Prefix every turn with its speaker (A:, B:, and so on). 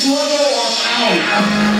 A: struggle on out.